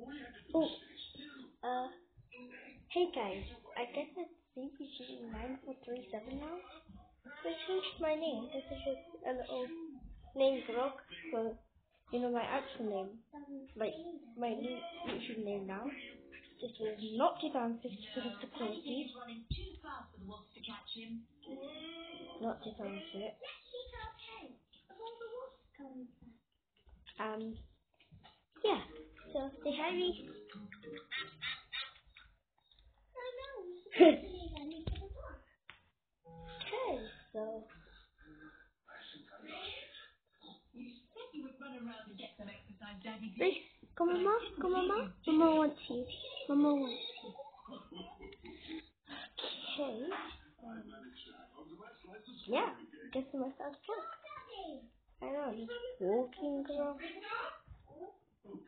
Oh, uh, hey guys, I guess it's CPG9437 now. So I changed my name. This is just a little name vlog, so you know my actual name, like my YouTube name now. This was not 2050 because of the quality. Not 2006. Um, yeah, so say hi know. Okay, so. Hey, come on, Mama. Come on, Mama. Mama wants you. Mama wants you. Okay. Yeah, guess I must have fun. I know, just walking around.